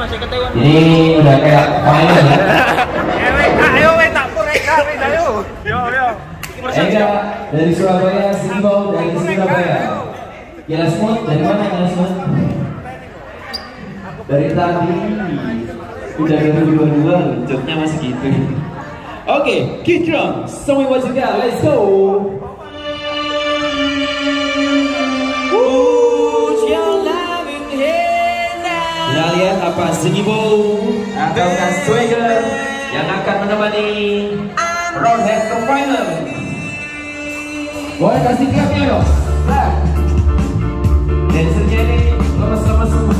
masih ketahuan. Ini udah kayak final ya. Ayo, tak ayo. Yo, yo. Ega dari Surabaya, Simbo dari Surabaya. Kila Smooth dari mana Kila Smooth? Dari tadi udah 2022 joknya masih gitu. Oke, kick drum, semua juga, let's go. Kita lihat apa Sengibo ataukah Swagger yang akan menemani round head ke final. Boleh kasih clapnya dong. Clap. Dancernya ini lemes-lemes semua.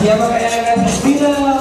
siapa kayak yang bilang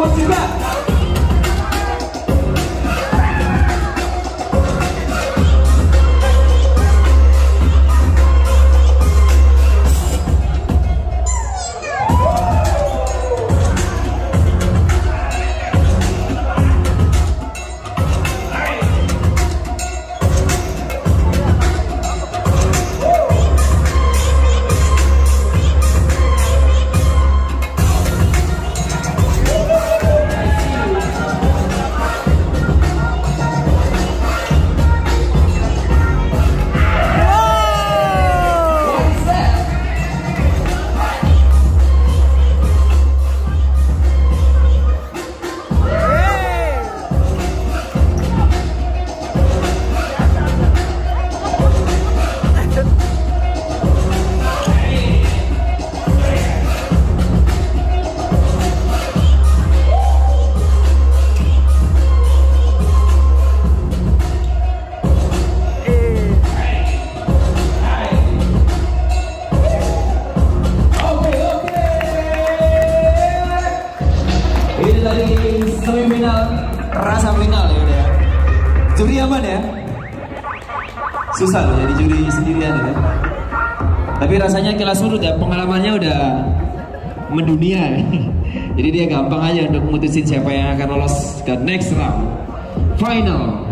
want to rap. semifinal rasa final ya udah ya. Juri aman ya? Susah loh jadi juri sendirian ya. Tapi rasanya kelas surut ya, pengalamannya udah mendunia. Ya. Jadi dia gampang aja untuk memutusin siapa yang akan lolos ke next round Final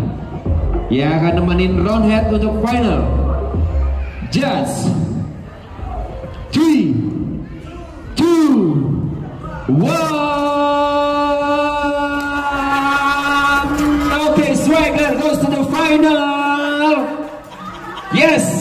ya akan nemenin round head untuk final Jazz. 3 2 1 final. Yes.